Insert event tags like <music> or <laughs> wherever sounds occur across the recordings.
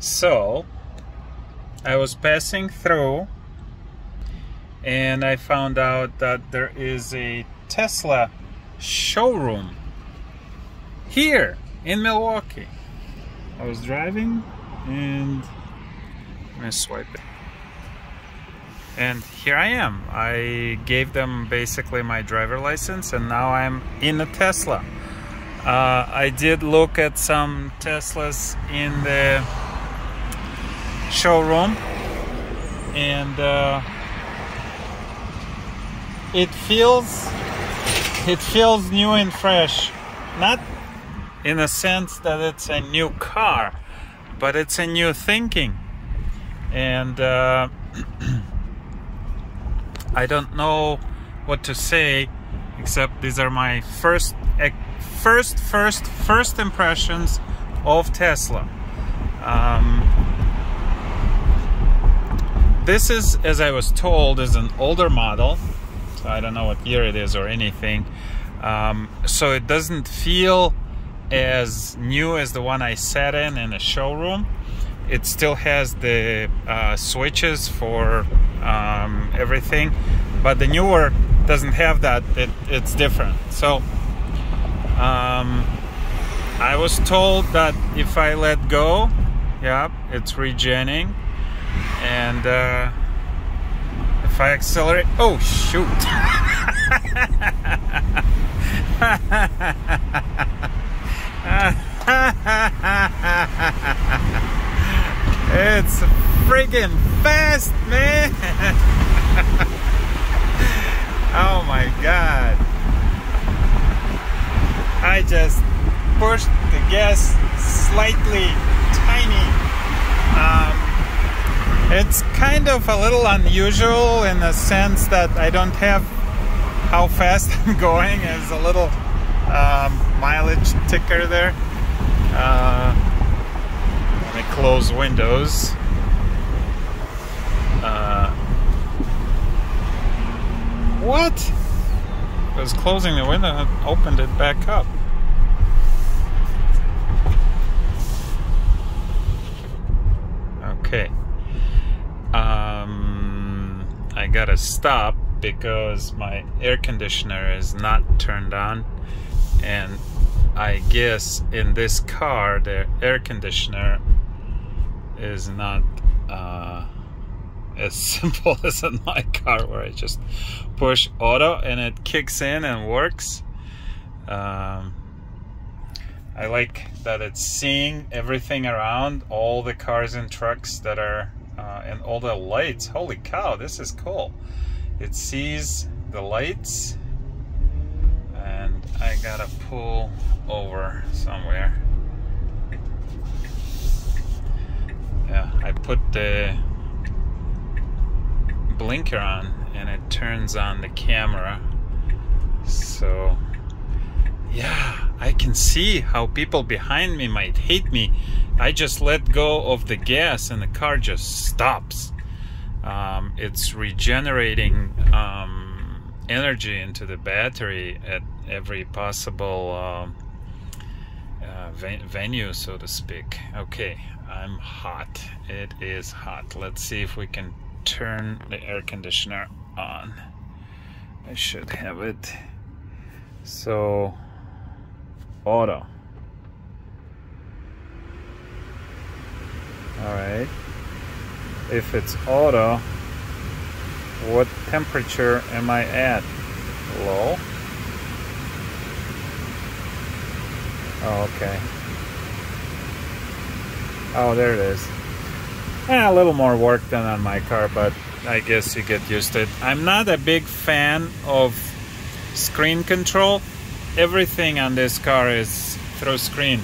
So, I was passing through and I found out that there is a Tesla showroom here in Milwaukee. I was driving and I'm gonna swipe it. And here I am. I gave them basically my driver license and now I'm in a Tesla. Uh, I did look at some Teslas in the showroom. And uh, it feels it feels new and fresh. Not in a sense that it's a new car but it's a new thinking. And uh, <clears throat> I don't know what to say except these are my first first first first impressions of Tesla. Um, this is, as I was told, is an older model. So I don't know what year it is or anything. Um, so it doesn't feel as new as the one I sat in in a showroom. It still has the uh, switches for um, everything, but the newer doesn't have that. It, it's different. So um, I was told that if I let go, yeah, it's regenning and uh, if I accelerate, oh shoot! it's freaking fast, man! oh my god! I just pushed the gas slightly tiny. Um, it's kind of a little unusual in the sense that I don't have how fast <laughs> I'm going as a little um, mileage ticker there. Uh, let me close windows. Uh, what? I was closing the window and opened it back up. Okay um, I gotta stop because my air conditioner is not turned on. And I guess in this car the air conditioner is not uh, as <laughs> simple <laughs> as in my car where I just push auto and it kicks in and works. Um, I like that it's seeing everything around all the cars and trucks that are uh, and all the lights. Holy cow, this is cool. It sees the lights and I gotta pull over somewhere. Yeah, I put the blinker on and it turns on the camera. So, yeah, I can see how people behind me might hate me I just let go of the gas and the car just stops. Um, it's regenerating um, energy into the battery at every possible uh, uh, venue, so to speak. Okay, I'm hot. It is hot. Let's see if we can turn the air conditioner on. I should have it. So, auto. Alright. If it's auto, what temperature am I at? Low? Oh, okay. Oh, there it is. Yeah, a little more work than on my car, but I guess you get used to it. I'm not a big fan of screen control. Everything on this car is through screen.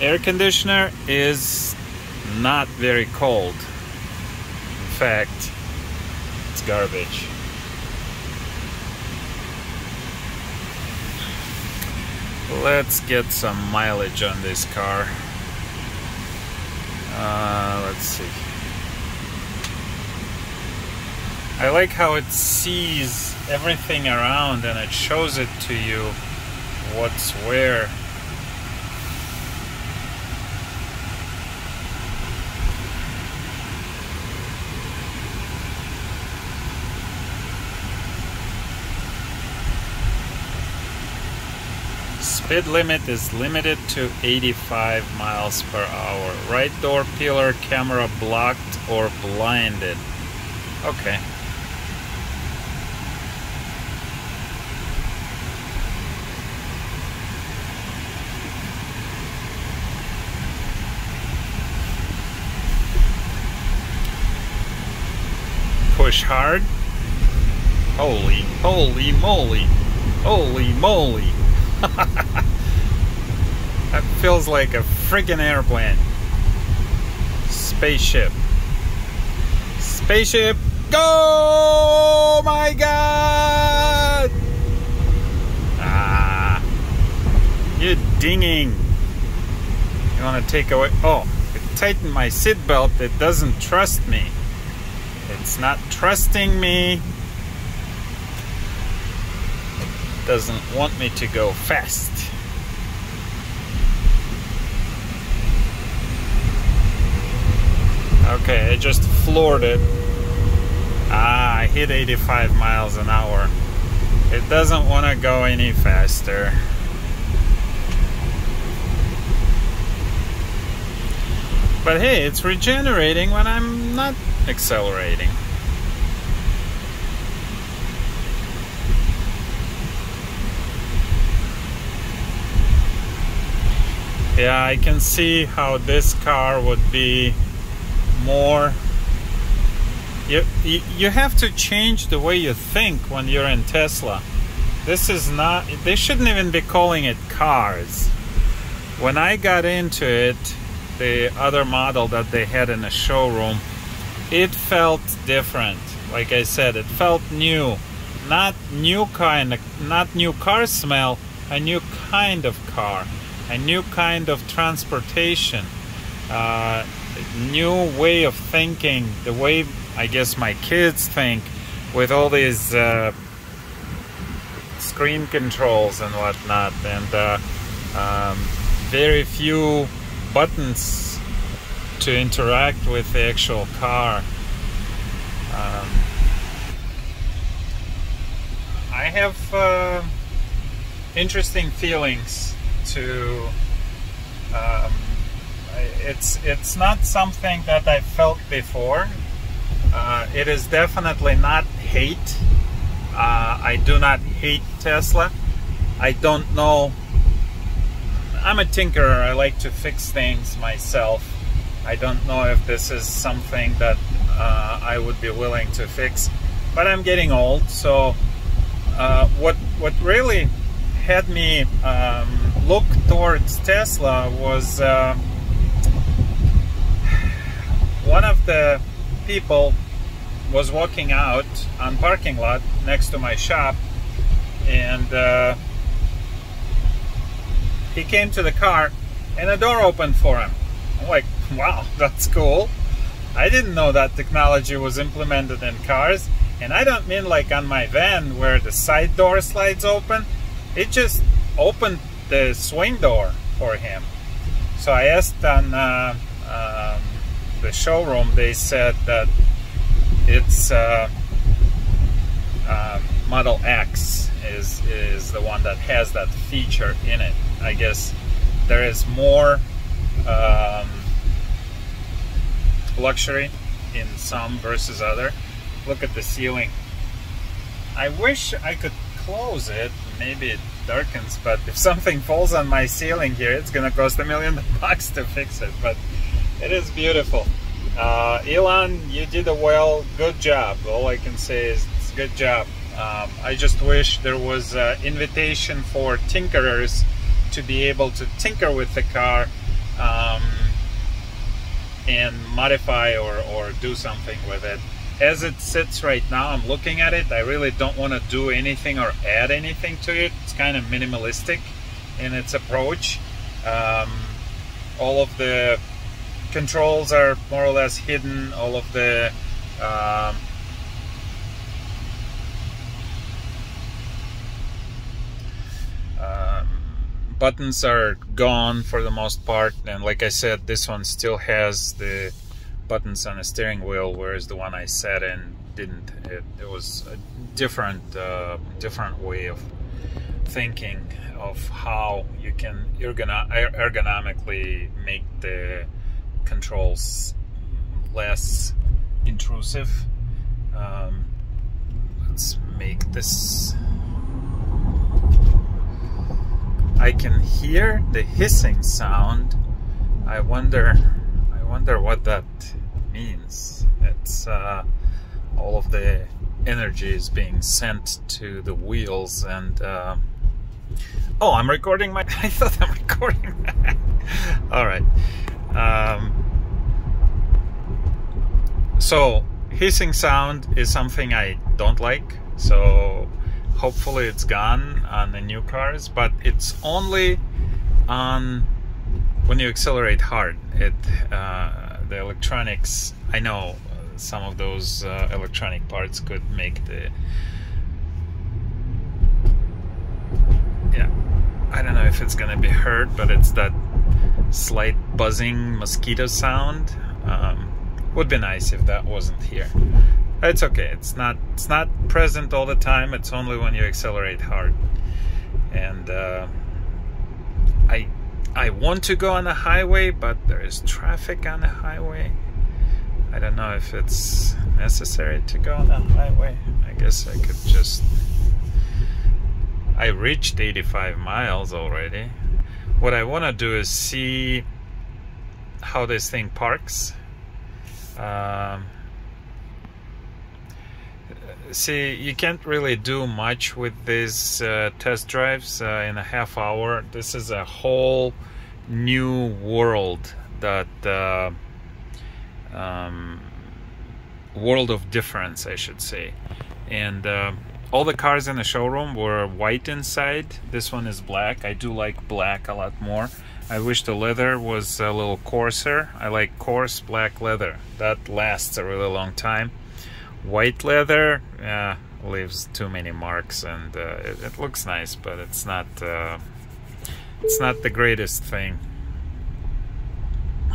Air conditioner is not very cold. In fact, it's garbage. Let's get some mileage on this car. Uh, let's see. I like how it sees everything around and it shows it to you what's where. Speed limit is limited to 85 miles per hour. Right door pillar camera blocked or blinded. Okay. Push hard. Holy, holy moly. Holy moly. <laughs> that feels like a freaking airplane. Spaceship. Spaceship, go! My God! Ah, you're dinging. You want to take away? Oh, it tightened my seatbelt. It doesn't trust me. It's not trusting me. doesn't want me to go fast. Okay, I just floored it. Ah, I hit 85 miles an hour. It doesn't want to go any faster. But hey, it's regenerating when I'm not accelerating. yeah I can see how this car would be more you, you, have to change the way you think when you're in Tesla this is not they shouldn't even be calling it cars when I got into it the other model that they had in the showroom it felt different. Like I said it felt new. Not new kind of, not new car smell a new kind of car a new kind of transportation, uh, new way of thinking, the way I guess my kids think with all these uh, screen controls and whatnot, and uh, um, very few buttons to interact with the actual car. Um, I have uh, interesting feelings to um, it's it's not something that I felt before. Uh, it is definitely not hate. Uh, I do not hate Tesla. I don't know. I'm a tinkerer. I like to fix things myself. I don't know if this is something that uh, I would be willing to fix, but I'm getting old. So uh, what what really had me um, look towards Tesla was uh, one of the people was walking out on parking lot next to my shop and uh, he came to the car and a door opened for him. I'm like, wow, that's cool. I didn't know that technology was implemented in cars. And I don't mean like on my van where the side door slides open. It just opened the swing door for him. So I asked on uh, um, the showroom, they said that it's uh, uh, Model X is, is the one that has that feature in it. I guess there is more um, luxury in some versus other. Look at the ceiling. I wish I could close it. Maybe it darkens, but if <laughs> something falls on my ceiling here, it's gonna cost a million <laughs> bucks to fix it, but it is beautiful. Uh, Elon, you did a well, good job. All I can say is it's good job. Um, I just wish there was an invitation for tinkerers to be able to tinker with the car and modify or, or do something with it as it sits right now, I'm looking at it, I really don't want to do anything or add anything to it. It's kind of minimalistic in its approach. Um, all of the controls are more or less hidden. All of the um, um, buttons are gone for the most part. And like I said, this one still has the buttons on the steering wheel, whereas the one I sat in didn't. It, it was a different, uh, different way of thinking of how you can ergonomically make the controls less intrusive. Um, let's make this. I can hear the hissing sound. I wonder, I wonder what that means. It's uh, all of the energy is being sent to the wheels and. Uh, oh, I'm recording my. <laughs> I thought I'm recording. <laughs> all right. Um, so hissing sound is something I don't like. So hopefully it's gone on the new cars, but it's only on when you accelerate hard. It uh, the electronics. I know some of those uh, electronic parts could make the yeah. I don't know if it's gonna be heard, but it's that slight buzzing mosquito sound. Um, would be nice if that wasn't here. It's okay. It's not. It's not present all the time. It's only when you accelerate hard. And uh, I, I want to go on the highway, but there is traffic on the highway. I don't know if it's necessary to go on the highway. I guess I could just. I reached 85 miles already. What I want to do is see how this thing parks um, see, you can't really do much with these uh, test drives uh, in a half hour. This is a whole new world that uh, um, world of difference, I should say. And uh, all the cars in the showroom were white inside. This one is black. I do like black a lot more. I wish the leather was a little coarser. I like coarse black leather. That lasts a really long time. White leather uh, leaves too many marks and uh, it, it, looks nice, but it's not uh, it's not the greatest thing. <coughs>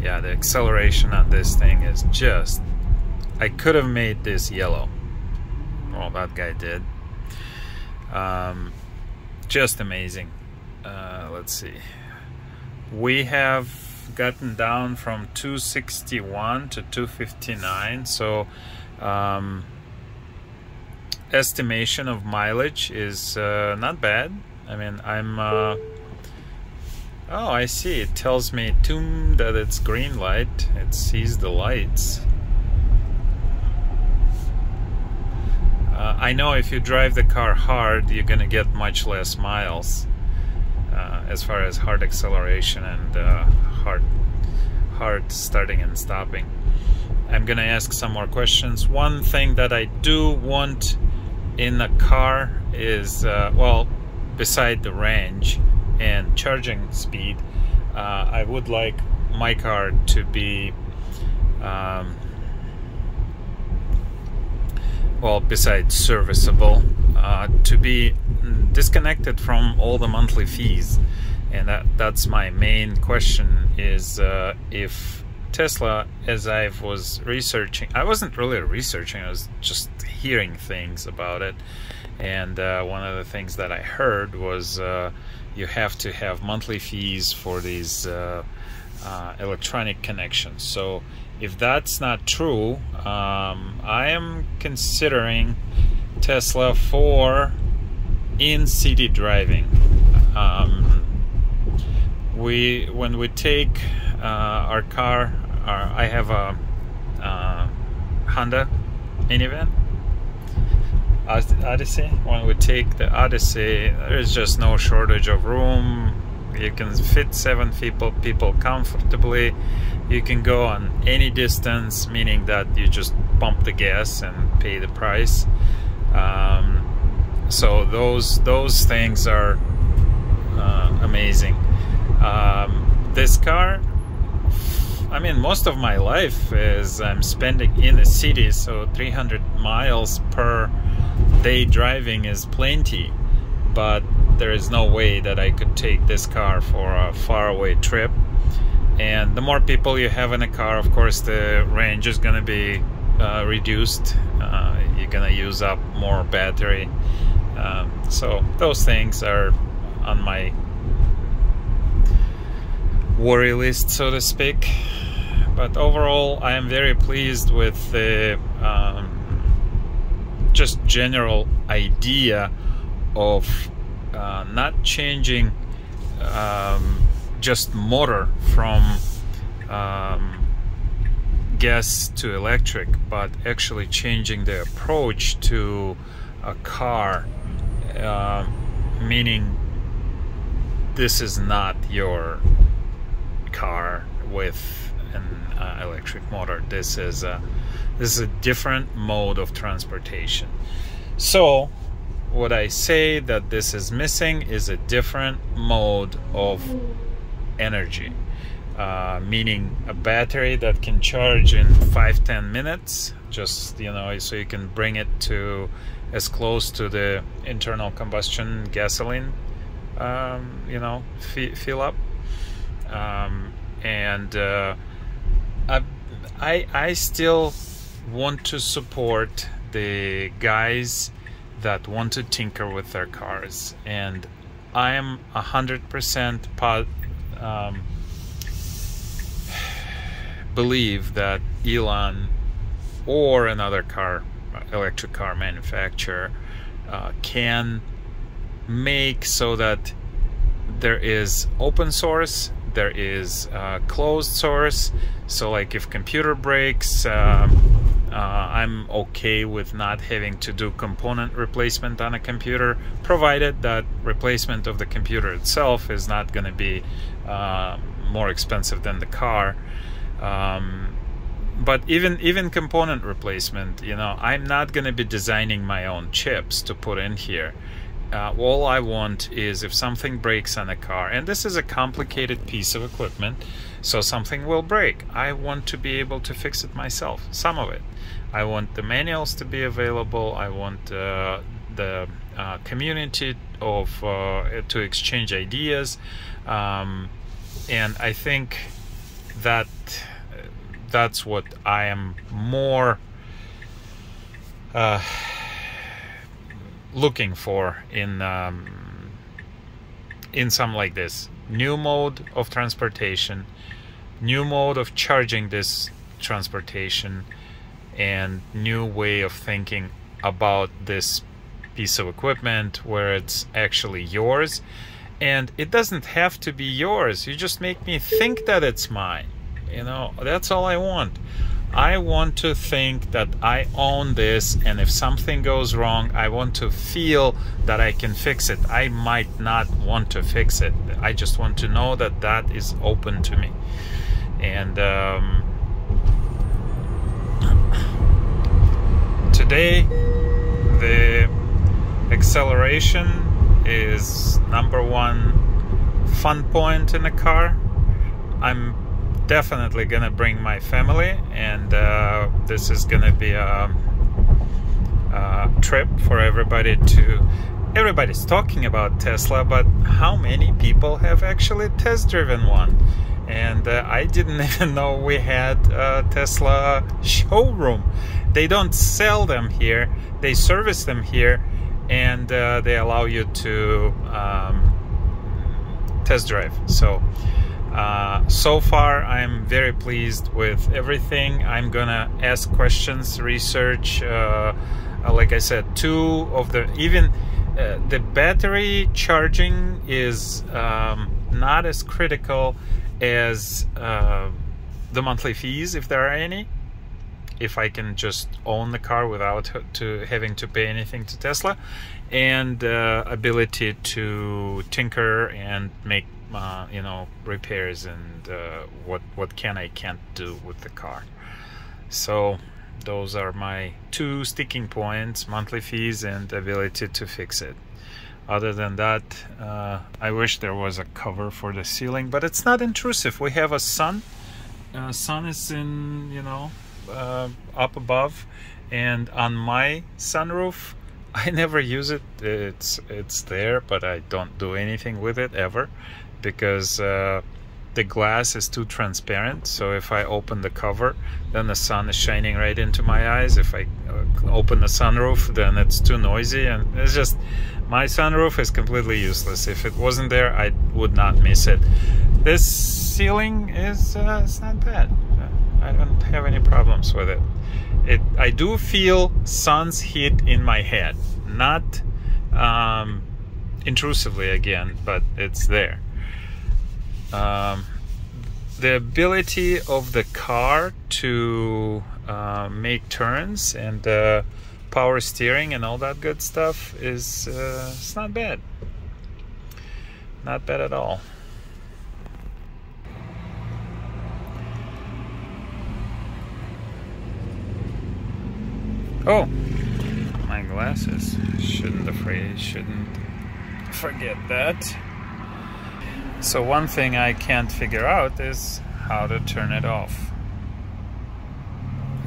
yeah, the acceleration on this thing is just... I could have made this yellow. Well, that guy did. Um, just amazing uh, let's see. We have gotten down from 261 to 259 so um, estimation of mileage is uh, not bad. I mean I'm uh, oh I see. It tells me too that it's green light. It sees the lights. Uh, I know if you drive the car hard you're gonna get much less miles uh, as far as hard acceleration and uh, hard hard starting and stopping. I'm gonna ask some more questions. One thing that I do want in a car is, uh, well, beside the range and charging speed, uh, I would like my car to be, um, well, besides serviceable, uh, to be disconnected from all the monthly fees. And that that's my main question is uh, if Tesla as I was researching I wasn't really researching I was just hearing things about it. And uh, one of the things that I heard was uh, you have to have monthly fees for these uh, uh, electronic connections. So if that's not true um, I am considering Tesla for in city driving. Um, we when we take uh, our car, our, I have a uh, Honda minivan. Odyssey. When we take the Odyssey, there's just no shortage of room. You can fit seven people people comfortably. You can go on any distance, meaning that you just pump the gas and pay the price. Um, so those those things are uh, amazing. Um, this car, I mean, most of my life is I'm spending in the city, so 300 miles per day driving is plenty. But there is no way that I could take this car for a faraway trip. And the more people you have in a car, of course, the range is going to be uh, reduced. Uh, you're to use up more battery Um, so those things are on my worry list, so to speak. But overall, I am very pleased with the um, just general idea of uh, not changing um, just motor from um, gas to electric, but actually changing the approach to a car, uh, meaning this is not your car with an uh, electric motor. This is a this is a different mode of transportation. So, what I say that this is missing is a different mode of energy. Uh, meaning a battery that can charge in 5-10 minutes just you know so you can bring it to as close to the internal combustion gasoline um, you know fill up. Um, and uh, I, I still want to support the guys that want to tinker with their cars. And I am a hundred percent um, believe that Elon or another car electric car manufacturer uh, can make so that there is open source there is uh, closed source. So like if computer breaks uh, uh, I'm okay with not having to do component replacement on a computer provided that replacement of the computer itself is not going to be uh, more expensive than the car. Um, but even even component replacement you know I'm not going to be designing my own chips to put in here uh, all I want is if something breaks on a car, and this is a complicated piece of equipment, so something will break. I want to be able to fix it myself, some of it. I want the manuals to be available. I want uh, the uh, community of uh, to exchange ideas, um, and I think that that's what I am more. Uh, looking for in um, in some like this. New mode of transportation new mode of charging this transportation and new way of thinking about this piece of equipment where it's actually yours. And it doesn't have to be yours. You just make me think that it's mine you know that's all i want I want to think that I own this, and if something goes wrong, I want to feel that I can fix it. I might not want to fix it. I just want to know that that is open to me. And um, today, the acceleration is number one fun point in the car. I'm definitely gonna bring my family and uh, this is gonna be a, a, trip for everybody to everybody's talking about Tesla but how many people have actually test driven one? And uh, I didn't <laughs> even know we had a Tesla showroom. They don't sell them here they service them here and uh, they allow you to um, test drive. So uh, so far, I'm very pleased with everything. I'm gonna ask questions, research. Uh, uh, like I said, two of the even uh, the battery charging is um, not as critical as uh, the monthly fees, if there are any. If I can just own the car without to having to pay anything to Tesla, and ability to tinker and make uh, you know repairs and uh, what what can I can't do with the car. So those are my two sticking points monthly fees and ability to fix it. Other than that uh, I wish there was a cover for the ceiling but it's not intrusive. We have a sun uh, sun is in you know uh, up above and on my sunroof <laughs> I never use it. It's it's there but I don't do anything with it ever because uh, the glass is too transparent. So if I open the cover, then the sun is shining right into my eyes. If I uh, open the sunroof, then it's too noisy, and it's just my sunroof is completely useless. If it wasn't there, I would not miss it. This ceiling is uh, it's not bad. I don't have any problems with it. It I do feel sun's heat in my head, not um, intrusively again, but it's there. Um, the ability of the car to uh, make turns and uh, power steering and all that good stuff is uh, it's not bad. Not bad at all. Oh, my glasses. Shouldn't afraid. Shouldn't forget that. So one thing I can't figure out is how to turn it off.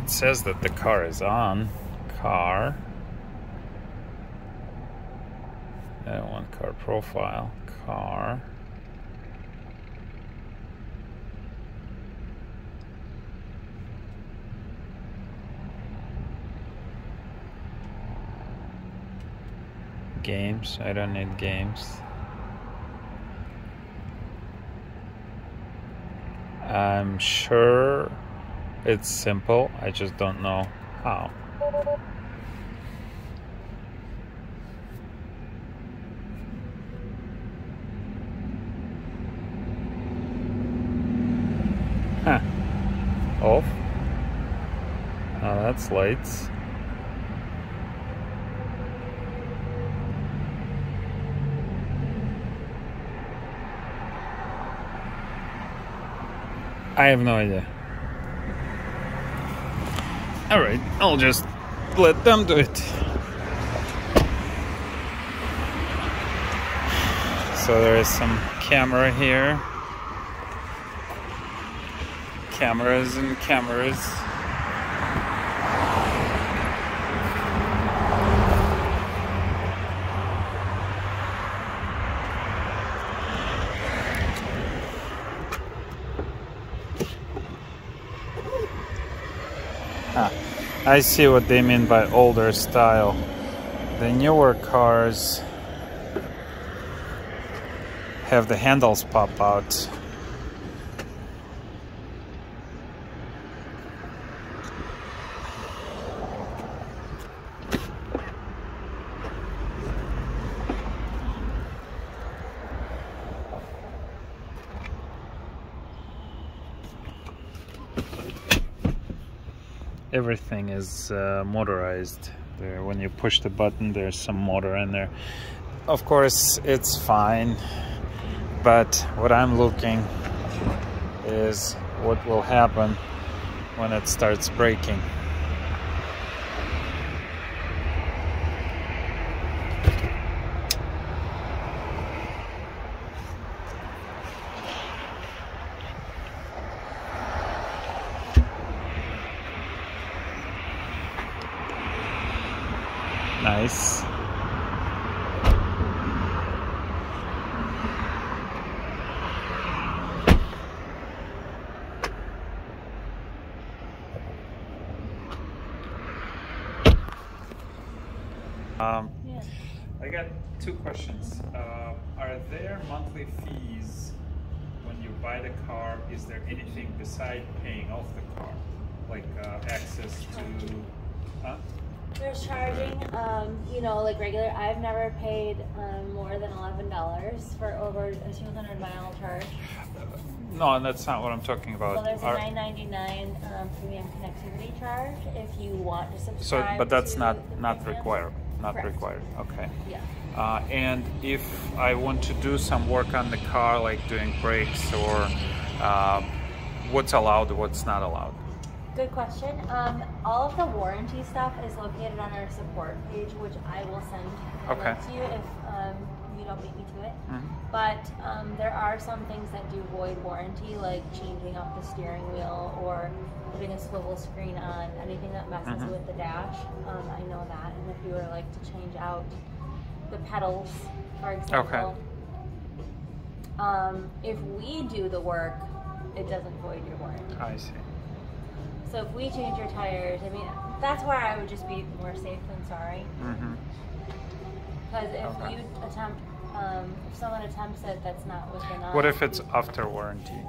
It says that the car is on. Car. I want car profile. Car. Games. I don't need games. I'm sure it's simple, I just don't know how. Huh. Off. Oh, that's lights. I have no idea. Alright, I'll just let them do it. So there is some camera here. Cameras and cameras. Ah, I see what they mean by older style. The newer cars have the handles pop out. everything is uh, motorized. There when you push the button there's some motor in there. Of course it's fine but what I'm looking is what will happen when it starts braking Nice. Um, yeah. I got two questions. Uh, are there monthly fees when you buy the car? Is there anything beside paying off the car, like uh, access to? Huh? There's charging, um, you know, like regular. I've never paid um, more than eleven dollars for over a two hundred mile charge. No, and that's not what I'm talking about. So there's a nine ninety nine um, premium connectivity charge if you want to subscribe. So, but that's not not required. Not Correct. required. Okay. Yeah. Uh, and if I want to do some work on the car, like doing brakes or uh, what's allowed, what's not allowed. Good question. Um, all of the warranty stuff is located on our support page, which I will send okay. to you if um, you don't beat me to it. Mm -hmm. But um, there are some things that do void warranty, like changing up the steering wheel or putting a swivel screen on, anything that messes mm -hmm. with the dash. Um, I know that. And if you were like to change out the pedals, for example. Okay. Um, if we do the work, it doesn't void your warranty. I see. So if we change your tires, I mean, that's where I would just be more safe than sorry. hmm Because if Okay. you attempt, um, if someone attempts it, that's not within us. What if it's after warranty?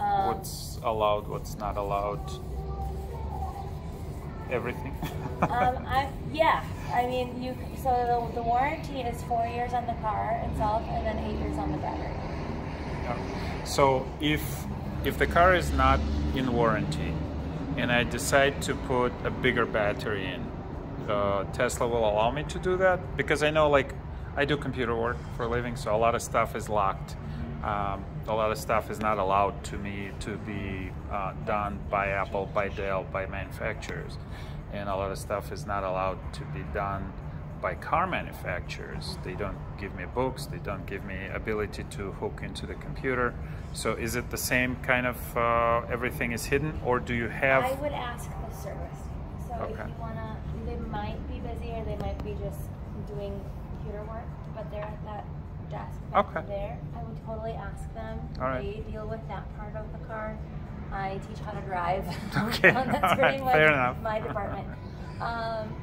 Um, What's allowed? What's not allowed? Everything. <laughs> um, I, yeah, I mean, you. So the, the warranty is four years on the car itself, and then eight years on the battery. Yeah. So if if the car is not in warranty, and I decide to put a bigger battery in, uh, Tesla will allow me to do that because I know like I do computer work for a living, so a lot of stuff is locked. Um, a lot of stuff is not allowed to me to be uh, done by Apple, by Dell, by manufacturers, and a lot of stuff is not allowed to be done by car manufacturers. They don't give me books, they don't give me ability to hook into the computer. So is it the same kind of uh, everything is hidden, or do you have? I would ask the service. So if you wanna, they might be busy or they might be just doing computer work, but they're at that desk Okay. there. I would totally ask them. All right. They deal with that part of the car. I teach how to drive. <laughs> Okay, That's pretty right, much fair enough. my department. Um,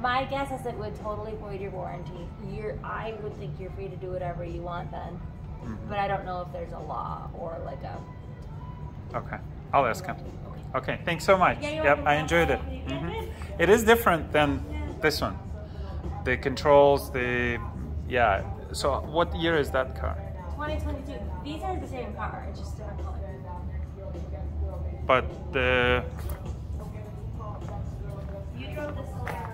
my guess is it would totally void your warranty. You're, I would think you're free to do whatever you want then, Mhm. but I don't know if there's a law or like a. Okay, I'll ask him. Okay. Thanks so much. Yeah, yep. I enjoyed it. Mhm. It is different than this one. The controls, the yeah. So what year is that car? 2022. These are the same car, it's just different color. But the You drove the silver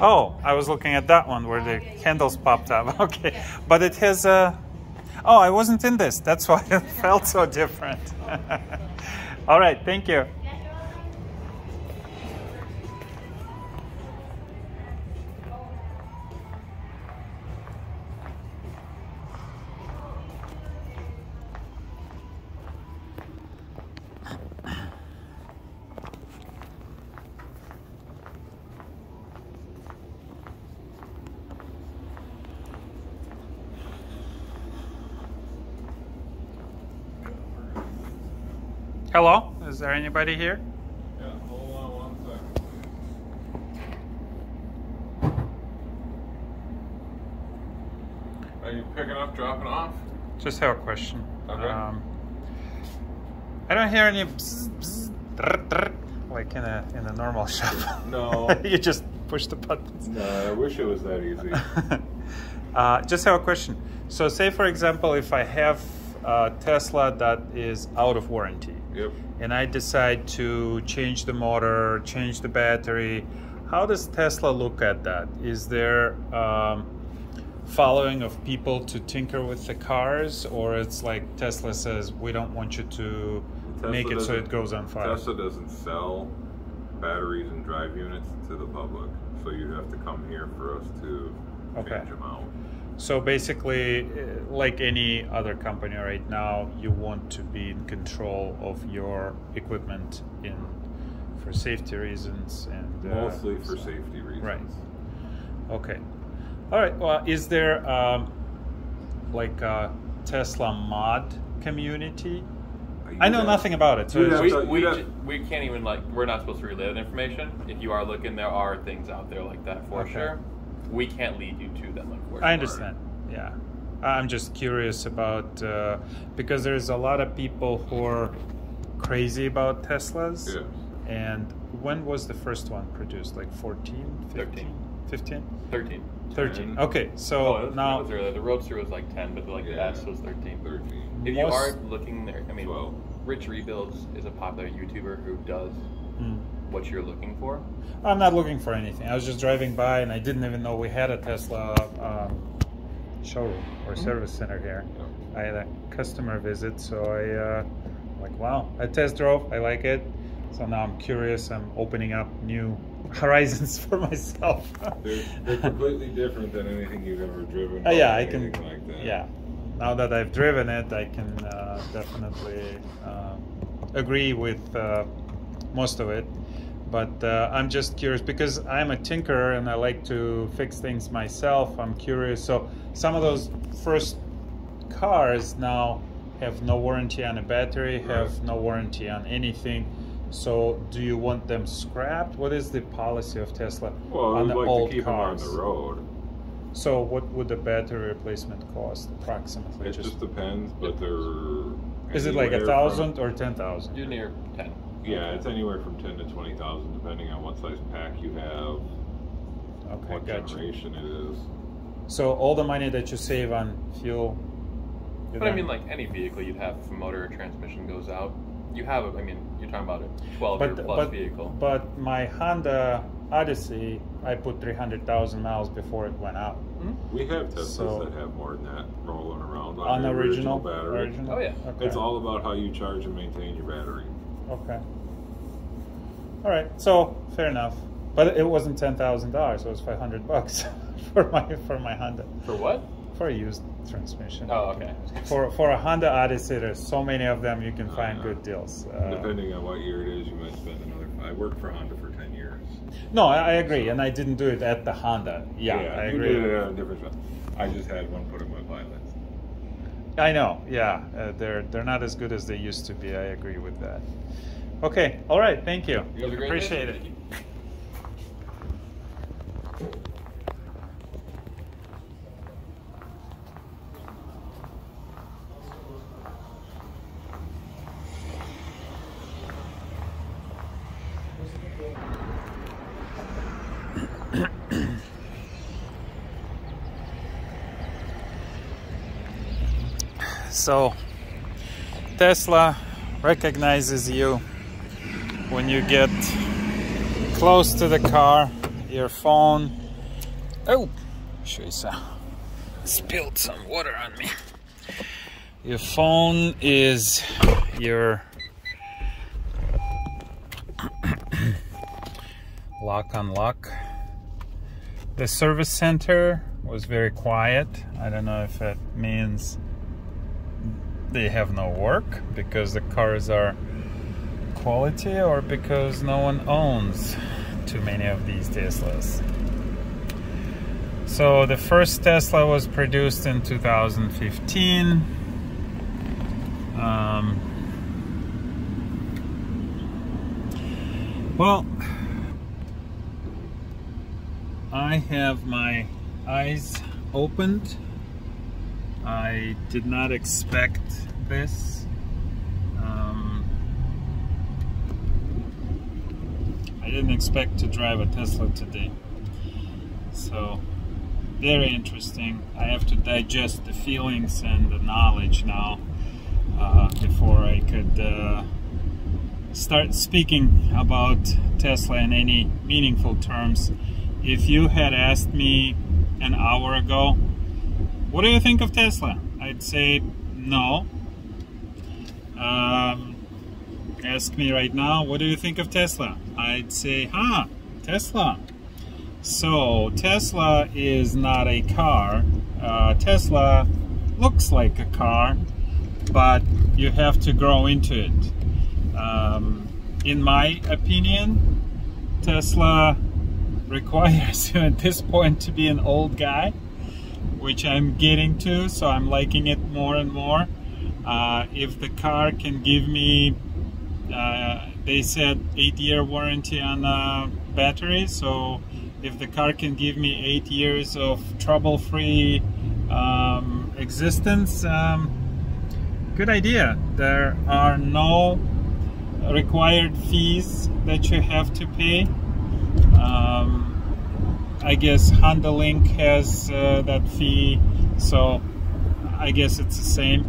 oh, I was looking at that one where the handles popped up. <laughs> Okay, but it has a. Oh, I wasn't in this. That's why <laughs> it felt so different. <laughs> All right, thank you. Anybody here? Yeah, hold on one second. Are you picking up, dropping off? Just have a question. Okay. Um, I don't hear any bzz, bzz, drr, drr, like in a in a normal shop. No. <laughs> you just push the buttons. No, I wish it was that easy. <laughs> uh, just have a question. So, say for example, if I have Tesla that is out of warranty, Yep. and I decide to change the motor, change the battery, how does Tesla look at that? Is there um, following of people to tinker with the cars, or it's like Tesla says we don't want you to Tesla make it so it goes on fire? Tesla doesn't sell batteries and drive units to the public, so you'd have to come here for us to Okay. change them out. So basically, uh, like any other company right now, you want to be in control of your equipment in for safety reasons and uh, Mostly for so- safety reasons. Right. Okay. All right. Well, is there um, like a Tesla mod community? I know You'd nothing about it. So You'd have we, to- we, have- we can't even like we're not supposed to relay that information. If you are looking, there are things out there like that for Okay. sure. We can't lead you to them, unfortunately. I understand. Yeah. I'm just curious about uh, because there's a lot of people who are crazy about Teslas. Yes. And when was the first one produced? Like 14, 15, 15? Thirteen. 13. Ten. Okay, so oh, was, now was earlier. The Roadster was like ten, but like the Yeah. S was thirteen. 13. If you Most- are looking there, I mean, Twelve. Rich Rebuilds is a popular YouTuber who does Hmm. What you're looking for. I'm not looking for anything. I was just driving by and I didn't even know we had a Tesla um, showroom or service center here. I had a customer visit, so I uh, like, wow, I test drove, I like it. So now I'm curious. I'm opening up new <laughs> horizons for myself. They're, they're completely different than anything you've ever driven. Uh, yeah, I can. Like that. Yeah, now that I've driven it, I can uh, definitely um agree with uh, most of it. But uh, I'm just curious because I'm a tinkerer and I like to fix things myself. I'm curious. So some of those first cars now have no warranty on a battery, have Right. no warranty on anything. So do you want them scrapped? What is the policy of Tesla Well, on the like old to keep cars? them on the road. So what would the battery replacement cost approximately? It just depends, but they're. is it like a thousand from- or ten thousand? You're near ten. Yeah, it's anywhere from ten to twenty thousand, depending on what size pack you have, Okay, what gotcha. generation it is. So all the money that you save on fuel. you But I mean, like any vehicle you'd have, if a motor or transmission goes out, you have. A, I mean, you're talking about a 12 year but plus but vehicle. but my Honda Odyssey, I put three hundred thousand miles before it went out hmm? We have Teslas So- that have more than that rolling around on, on the the original, battery. original. Oh, yeah. Okay. It's all about how you charge and maintain your battery. Okay. All right. So fair enough. But it wasn't ten thousand dollars. It was five hundred bucks <laughs> for my for my Honda For what? for a used transmission. Oh, okay. For for a Honda Odyssey, there's so many of them. You can Oh, find good deals. Uh, Depending on what year it is, you might spend another. I worked for Honda for ten years. no, I, I agree, and I didn't do it at the Honda. Yeah, I you agree. did it at a different. I just had one put in my pilot. I know. Yeah, uh, they're they're not as good as they used to be. I agree with that. Okay. All right. Thank you. You have a great day. Appreciate it. So, Tesla recognizes you when you get close to the car. Your phone. Oh, scheiße. Spilled some water on me. Your phone is your <coughs> lock unlock. The service center was very quiet. I don't know if it means they have no work because the cars are quality or because no one owns too many of these Teslas. So the first Tesla was produced in 2015. Um, well, I have my eyes opened. I did not expect this. Um, I didn't expect to drive a Tesla today. So, very interesting. I have to digest the feelings and the knowledge now uh, before I could uh, start speaking about Tesla in any meaningful terms. If you had asked me an hour ago, what do you think of Tesla? I'd say no. Um, ask me right now, what do you think of Tesla? I'd say, huh, Tesla. So, Tesla is not a car. Uh, Tesla looks like a car, but you have to grow into it. Um, in my opinion, Tesla requires you <laughs> at this point to be an old guy, which I'm getting to, so I'm liking it more and more. Uh, if the car can give me, uh, they said eight year warranty on uh, battery, so if the car can give me eight years of trouble free um, existence, um, good idea. There are no required fees that you have to pay. Um, I guess Honda Link has uh, that fee, so I guess it's the same.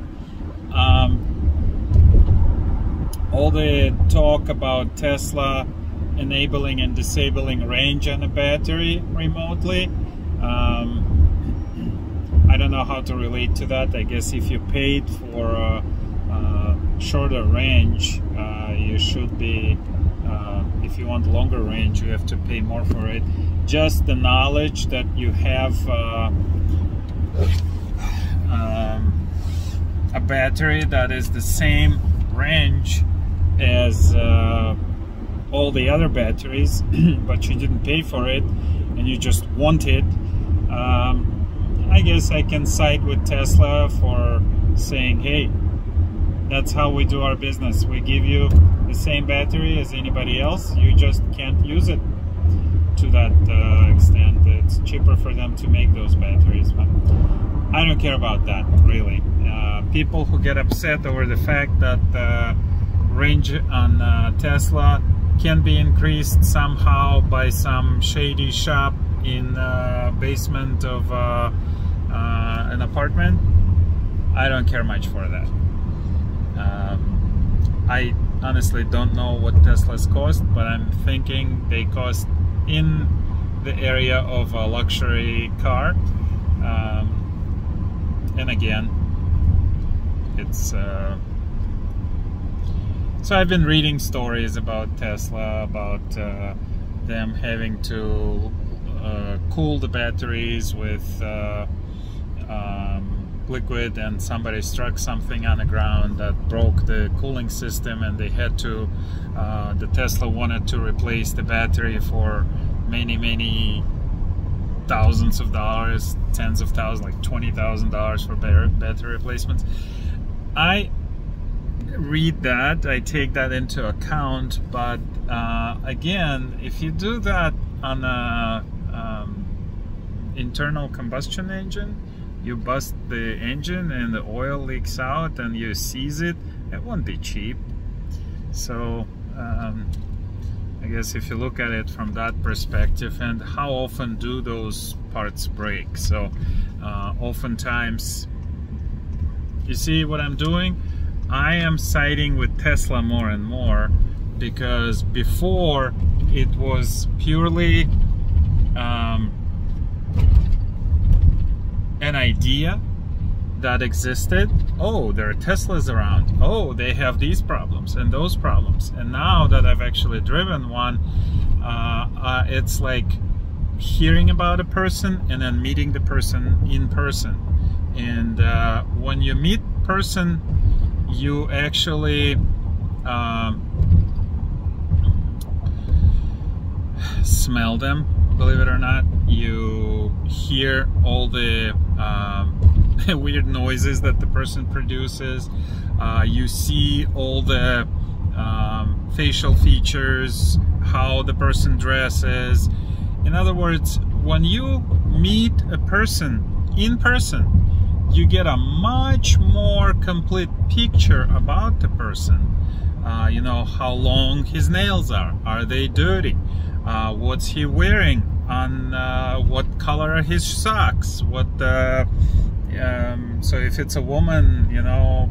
Um, all the talk about Tesla enabling and disabling range on a battery remotely. Um, I don't know how to relate to that. I guess if you paid for a, a shorter range, uh, you should be. Uh, if you want longer range, you have to pay more for it. Just the knowledge that you have uh, um, a battery that is the same range as uh, all the other batteries, <clears throat> but you didn't pay for it and you just want it, um, I guess I can side with Tesla for saying, hey, that's how we do our business. We give you the same battery as anybody else, you just can't use it to that uh, extent. It's cheaper for them to make those batteries, but I don't care about that really. Uh, people who get upset over the fact that uh, range on uh, Tesla can be increased somehow by some shady shop in uh, basement of uh, an apartment. I don't care much for that. Um, I honestly don't know what Teslas cost, but I'm thinking they cost in the area of a luxury car. Um, and again, it's uh, so I've been reading stories about Tesla, about uh, them having to uh, cool the batteries with uh, um, liquid and somebody struck something on the ground that broke the cooling system and they had to, uh, the Tesla wanted to replace the battery for many, many thousands of dollars, tens of thousands, like $20,000 for battery replacements. I read that, I take that into account, but uh, again, if you do that on a um, internal combustion engine, you bust the engine and the oil leaks out and you seize it, it won't be cheap. So um, I guess if you look at it from that perspective and how often do those parts break. So uh, oftentimes, you see what I'm doing? I am siding with Tesla more and more because before it was purely um, an idea that existed. Oh, there are Teslas around. Oh, they have these problems and those problems. And now that I've actually driven one, uh, uh, it's like hearing about a person and then meeting the person in person. And uh, when you meet person you actually um, smell them believe it or not you hear all the um, <laughs> weird noises that the person produces uh, you see all the um, facial features how the person dresses in other words when you meet a person in person you get a much more complete picture about the person. Uh, you know, how long his nails are. Are they dirty? Uh, what's he wearing? On uh, what color are his socks? What? Uh, um, so if it's a woman, you know,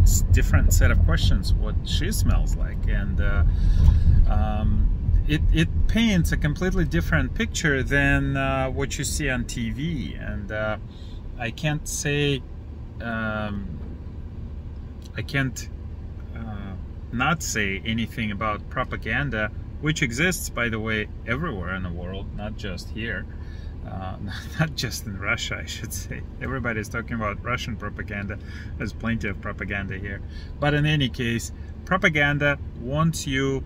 it's different set of questions. What she smells like, and uh, um, it it paints a completely different picture than uh, what you see on TV. And I can't say um, I can't uh, not say anything about propaganda, which exists, by the way, everywhere in the world, not just here. Uh, <laughs> not just in Russia, I should say. Everybody's talking about Russian propaganda. There's plenty of propaganda here. But in any case, propaganda wants you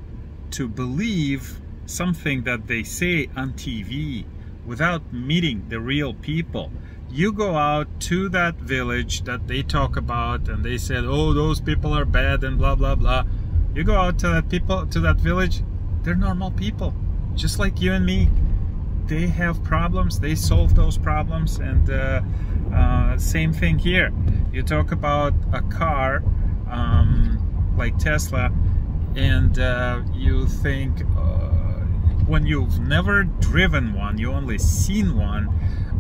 to believe something that they say on TV without meeting the real people you go out to that village that they talk about and they said oh those people are bad and blah blah blah you go out to that people to that village they're normal people just like you and me they have problems they solve those problems and uh, uh, same thing here you talk about a car um, like Tesla and uh, you think uh, when you've never driven one you only seen one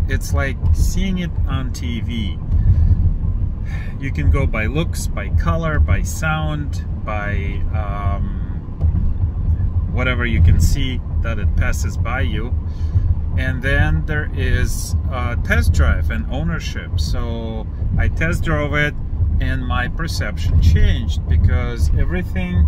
it's like seeing it on TV. You can go by looks, by color, by sound, by um, whatever you can see that it passes by you. And then there is a test drive and ownership. So I test drove it and my perception changed because everything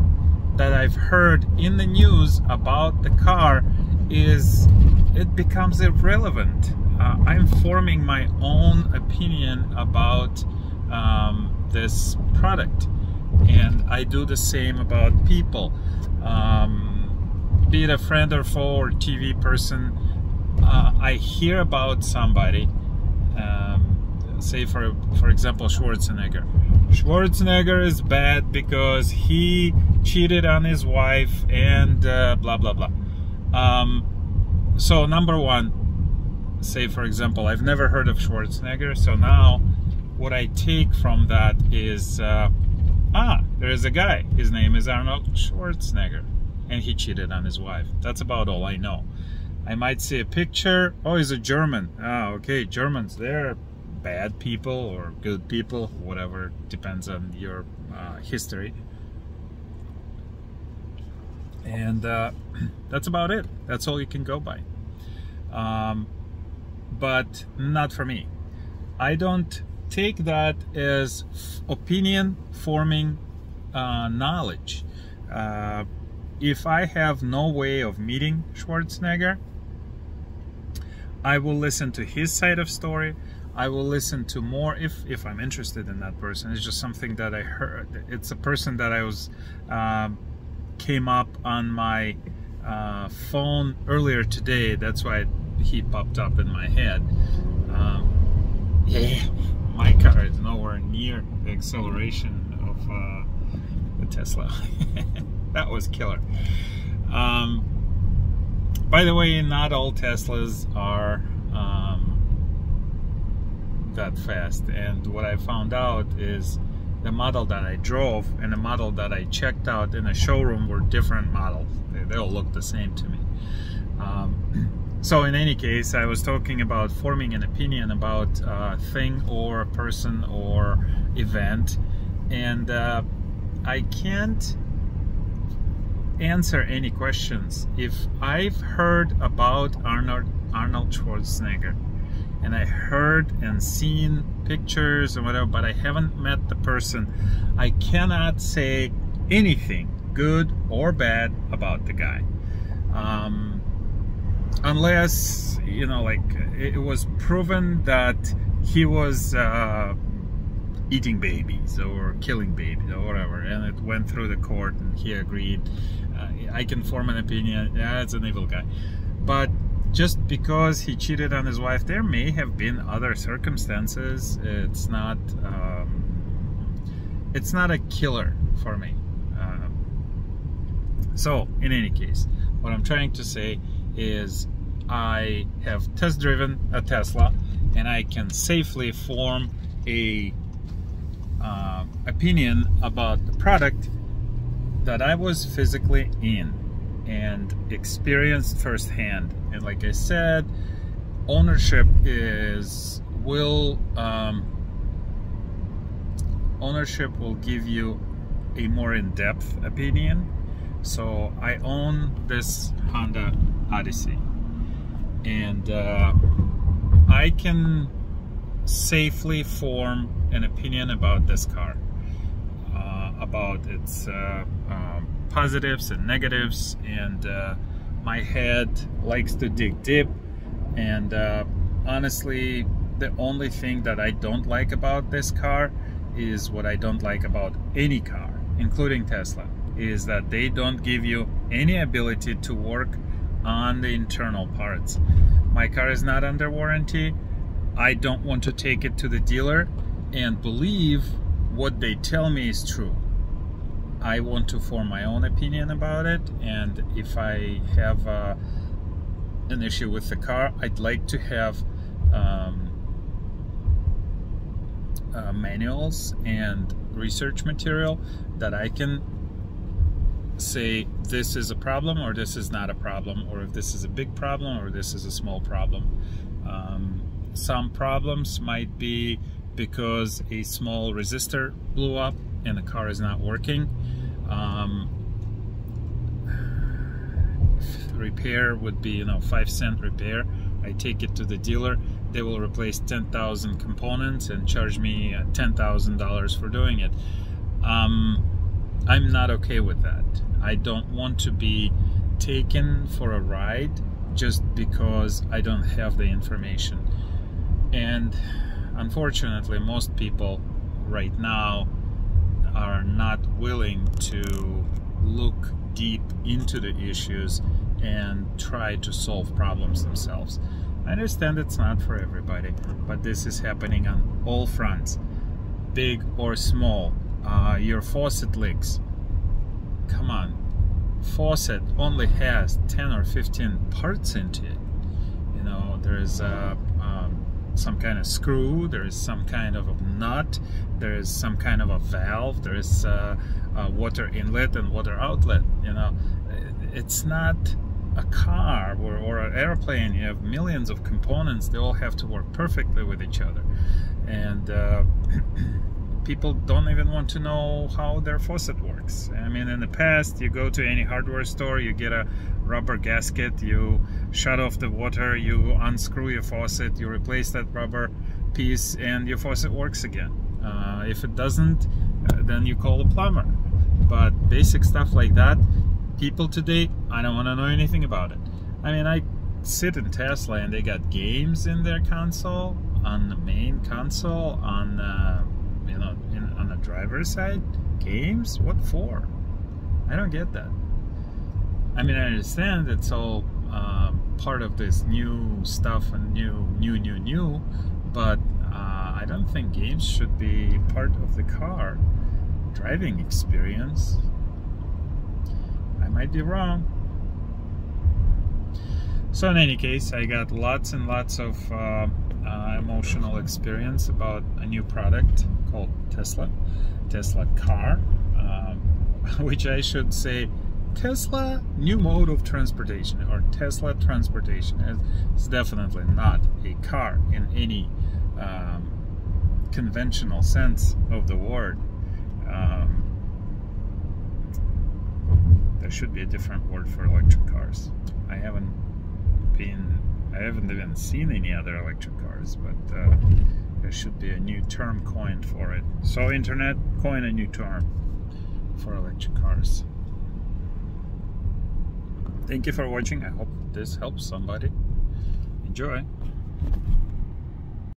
that I've heard in the news about the car is it becomes irrelevant uh, I'm forming my own opinion about um, this product and I do the same about people. Um, be it a friend or foe or TV person, uh, I hear about somebody, um, say for for example Schwarzenegger. Schwarzenegger is bad because he cheated on his wife and uh, blah blah blah. Um, so number one, say for example, I've never heard of Schwarzenegger, so now what I take from that is, uh, ah, there is a guy. His name is Arnold Schwarzenegger, and he cheated on his wife. That's about all I know. I might see a picture. Oh, he's a German. Ah, okay, Germans, they're bad people or good people, whatever, depends on your uh, history. And uh, <clears throat> that's about it. That's all you can go by. Um, but not for me. I don't take that as opinion forming uh, knowledge. If I have no way of meeting Schwarzenegger, I will listen to his side of story. I will listen to more if if I'm interested in that person. It's just something that I heard. It's a person that I was uh, came up on my uh, phone earlier today. That's why he popped up in my head. Um, yeah my car is nowhere near the acceleration of uh, the Tesla. <laughs> that was killer. Um, by the way, not all Teslas are um, that fast. And what I found out is the model that I drove and the model that I checked out in a showroom were different models. They, they all look the same to me. Um, <clears throat> so in any case, I was talking about forming an opinion about a thing or a person or event, and uh, I can't answer any questions. If I've heard about Arnold Arnold Schwarzenegger, and I heard and seen pictures and whatever, but I haven't met the person, I cannot say anything good or bad about the guy. Um, unless you know like it was proven that he was uh, eating babies or killing babies or whatever and it went through the court and he agreed I can form an opinion. Yeah it's an evil guy. But just because he cheated on his wife there may have been other circumstances. It's not um, it's not a killer for me. Uh, so in any case what I'm trying to say is I have test driven a Tesla and I can safely form a uh, opinion about the product that I was physically in and experienced firsthand. And like I said, ownership is will um, ownership will give you a more in-depth opinion so I own this Honda Odyssey and uh, I can safely form an opinion about this car uh, about its uh, positives and negatives and uh, my head likes to dig deep and uh, honestly the only thing that I don't like about this car is what I don't like about any car including Tesla is that they don't give you any ability to work on the internal parts. My car is not under warranty. I don't want to take it to the dealer and believe what they tell me is true. I want to form my own opinion about it and if I have uh, an issue with the car, I'd like to have um, uh, manuals and research material that I can say this is a problem or this is not a problem or if this is a big problem or this is a small problem. Um, some problems might be because a small resistor blew up and the car is not working. Um, repair would be you know five cent repair I take it to the dealer they will replace 10,000 components and charge me uh, $10,000 for doing it um, I'm not okay with that I don't want to be taken for a ride just because I don't have the information. And unfortunately, most people right now are not willing to look deep into the issues and try to solve problems themselves. I understand it's not for everybody, but this is happening on all fronts, big or small. Uh, your faucet leaks. Come on, faucet only has 10 or 15 parts into it. You know, there's uh, um, some kind of screw, there's some kind of a nut, there's some kind of a valve, there's uh, a water inlet and water outlet. You know, it's not a car or, or an airplane, you have millions of components, they all have to work perfectly with each other. And uh, <clears throat> people don't even want to know how their faucet works. I mean, in the past, you go to any hardware store, you get a rubber gasket, you shut off the water, you unscrew your faucet, you replace that rubber piece, and your faucet works again. Uh, if it doesn't, uh, then you call a plumber. But basic stuff like that, people today, I don't want to know anything about it. I mean, I sit in Tesla and they got games in their console, on the main console, on uh, you know, in, on the driver's side. Games? What for? I don't get that. I mean, I understand it's all um, part of this new stuff and new, new, new, new, but uh, I don't think games should be part of the car driving experience. I might be wrong. So in any case, I got lots and lots of uh, uh, emotional experience about a new product called Tesla, Tesla car, um, <laughs> which I should say Tesla new mode of transportation or Tesla transportation. It's definitely not a car in any um, conventional sense of the word. Um, there should be a different word for electric cars. I haven't been, I haven't even seen any other electric cars, but uh, there should be a new term coined for it. So internet, coin a new term for electric cars. Thank you for watching. I hope this helps somebody. Enjoy.